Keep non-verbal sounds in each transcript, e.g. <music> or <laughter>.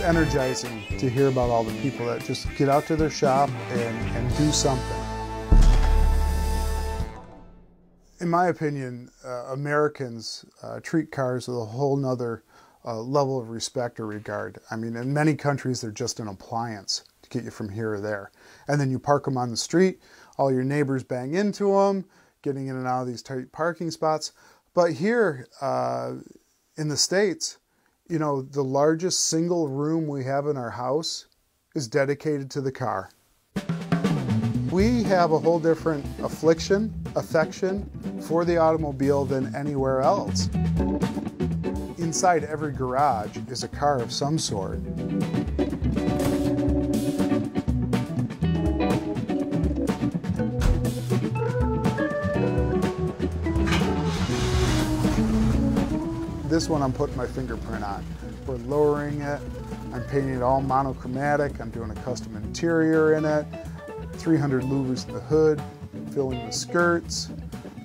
it's energizing to hear about all the people that just get out to their shop and, and do something. In my opinion, uh, Americans uh, treat cars with a whole nother uh, level of respect or regard. I mean, in many countries, they're just an appliance to get you from here or there. And then you park them on the street, all your neighbors bang into them, getting in and out of these tight parking spots. But here uh, in the States, you know, the largest single room we have in our house is dedicated to the car. We have a whole different affliction, affection for the automobile than anywhere else. Inside every garage is a car of some sort. This one I'm putting my fingerprint on. We're lowering it. I'm painting it all monochromatic. I'm doing a custom interior in it. 300 louvers in the hood, filling the skirts,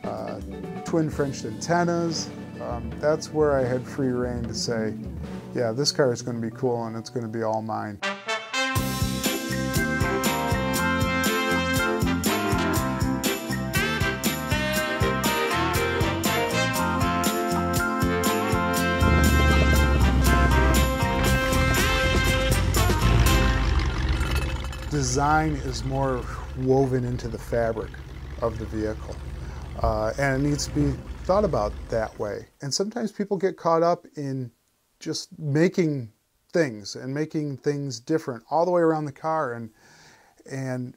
uh, twin French antennas. Um, that's where I had free reign to say, yeah, this car is going to be cool and it's going to be all mine. Design is more woven into the fabric of the vehicle. Uh, and it needs to be thought about that way. And sometimes people get caught up in just making things and making things different all the way around the car. And, and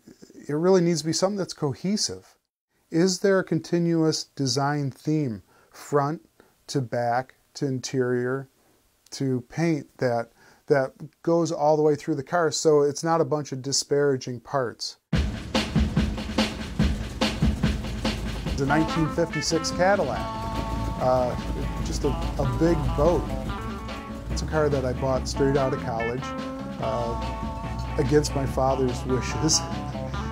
it really needs to be something that's cohesive. Is there a continuous design theme, front to back to interior to paint that that goes all the way through the car so it's not a bunch of disparaging parts. The 1956 Cadillac, uh, just a, a, big boat. It's a car that I bought straight out of college uh, against my father's wishes. <laughs>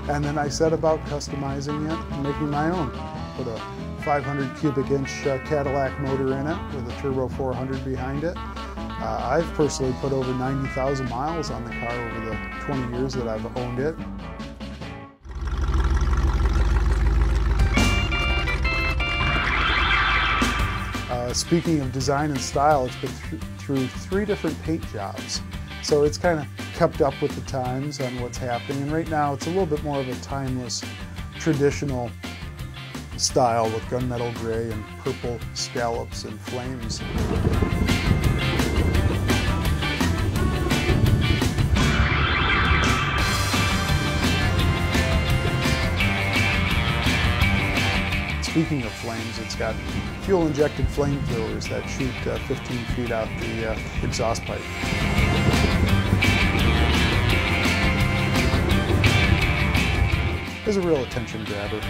And then I set about customizing it and making my own. Put a 500 cubic inch uh, Cadillac motor in it with a turbo 400 behind it. Uh, I've personally put over 90,000 miles on the car over the 20 years that I've owned it. Uh, speaking of design and style, it's been th through three different paint jobs. So it's kind of kept up with the times on what's happening. And right now it's a little bit more of a timeless, traditional style with gunmetal gray and purple scallops and flames. Speaking of flames, it's got fuel-injected flamethrowers that shoot uh, 15 feet out the uh, exhaust pipe. It's a real attention grabber.